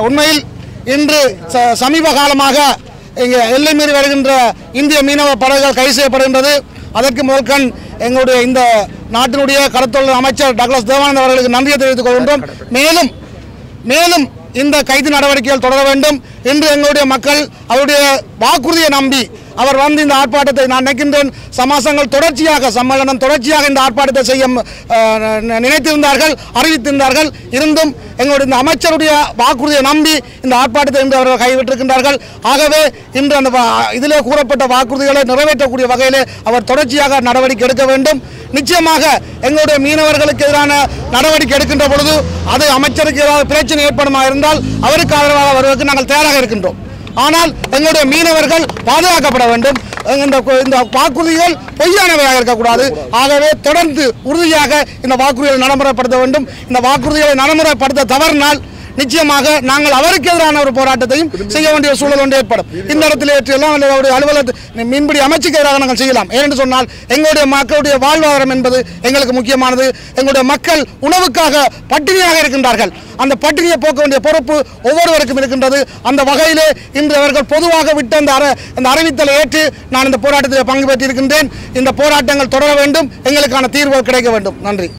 உண்மையில் இன்று ச- சமீப காலமாக இங்கே எல்லை மீறி வருகின்ற இந்திய மீனவ படகுகள் கைது செய்யப்படுகின்றது. அதற்கு முதற்கண் எங்களுடைய இந்த நாட்டினுடைய கடத்தொழில் அமைச்சர் டக்ளஸ் தேவானந்த் அவர்களுக்கு நன்றியை தெரிவித்துக் கொள்கின்றோம். மேலும் மேலும் இந்த கைது நடவடிக்கைகள் தொடர வேண்டும் என்று எங்களுடைய மக்கள் அவருடைய வாக்குறுதியை நம்பி அவர் வந்து இந்த ஆர்ப்பாட்டத்தை நான் நினைக்கின்றேன் சமாசங்கள் தொடர்ச்சியாக சம்மேளனம் தொடர்ச்சியாக இந்த ஆர்ப்பாட்டத்தை செய்ய நினைத்திருந்தார்கள் அறிவித்திருந்தார்கள். இருந்தும் எங்களுடைய இந்த அமைச்சருடைய வாக்குறுதியை நம்பி இந்த ஆர்ப்பாட்டத்தை இன்று அவர்கள் கைவிட்டிருக்கின்றார்கள். ஆகவே இன்று அந்த இதிலே கூறப்பட்ட வாக்குறுதிகளை நிறைவேற்றக்கூடிய வகையிலே அவர் தொடர்ச்சியாக நடவடிக்கை எடுக்க வேண்டும். நிச்சயமாக எங்களுடைய மீனவர்களுக்கு எதிரான நடவடிக்கை எடுக்கின்ற பொழுது அது அமைச்சருக்கு ஏதாவது பிரச்சனை ஏற்படுமா இருந்தால் அவருக்கு ஆதரவாக வருவதற்கு நாங்கள் தயாராக இருக்கின்றோம். ஆனால் எங்களுடைய மீனவர்கள் பாதுகாக்கப்பட வேண்டும். இந்த இந்த வாக்குறுதிகள் பொய்யானவையாக இருக்கக்கூடாது. ஆகவே தொடர்ந்து உறுதியாக இந்த வாக்குறுதிகளை நடைமுறைப்படுத்த வேண்டும். இந்த வாக்குறுதிகளை நடைமுறைப்படுத்த தவறினால் நிச்சயமாக நாங்கள் அவருக்கு எதிரான ஒரு போராட்டத்தையும் செய்ய வேண்டிய சூழல் ஒன்று ஏற்படும். இந்த இடத்தில் ஏற்றியெல்லாம் அவருடைய அலுவலகத்தை மீன்பிடி அமைச்சுக்கு எதிராக நாங்கள் செய்யலாம். ஏனென்று சொன்னால் எங்களுடைய மக்களுடைய வாழ்வாதாரம் என்பது எங்களுக்கு முக்கியமானது. எங்களுடைய மக்கள் உணவுக்காக பட்டினியாக இருக்கின்றார்கள். அந்த பட்டினியை போக்க வேண்டிய பொறுப்பு ஒவ்வொருவருக்கும் இருக்கின்றது. அந்த வகையிலே இன்று அவர்கள் பொதுவாக விட்ட அந்த அற அந்த அறிவித்தலை ஏற்று நான் இந்த போராட்டத்தில் பங்கு பெற்றிருக்கின்றேன். இந்த போராட்டங்கள் தொடர வேண்டும். எங்களுக்கான தீர்வு கிடைக்க வேண்டும். நன்றி.